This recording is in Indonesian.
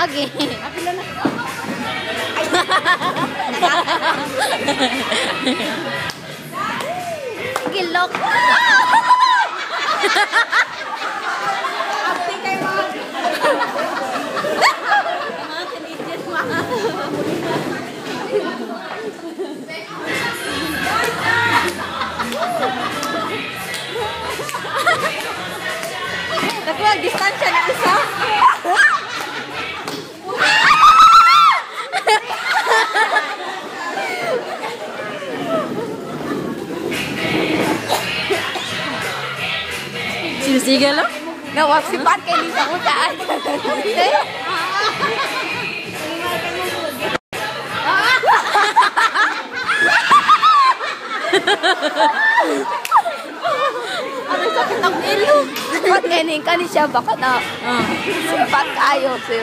lagi. Gilok. Abdi kay mga Mga kanidyan mo. Nakuha distansya ng isa. Sinisigal lang? Nawag si Pat kay Lisa Utaan. Ano sakit ang ilo? Pat kainin ka ni siya baka na simpat kayo sir.